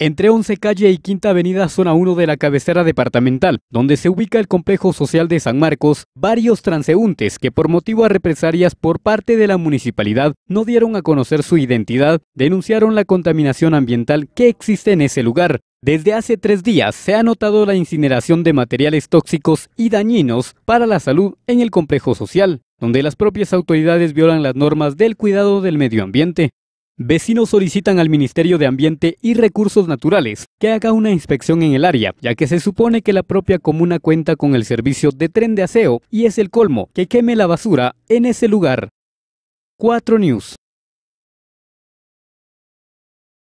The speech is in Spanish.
Entre 11 Calle y Quinta Avenida, zona 1 de la cabecera departamental, donde se ubica el complejo social de San Marcos, varios transeúntes que por motivo a represalias por parte de la municipalidad no dieron a conocer su identidad, denunciaron la contaminación ambiental que existe en ese lugar. Desde hace tres días se ha notado la incineración de materiales tóxicos y dañinos para la salud en el complejo social, donde las propias autoridades violan las normas del cuidado del medio ambiente. Vecinos solicitan al Ministerio de Ambiente y Recursos Naturales que haga una inspección en el área, ya que se supone que la propia comuna cuenta con el servicio de tren de aseo y es el colmo que queme la basura en ese lugar. 4 News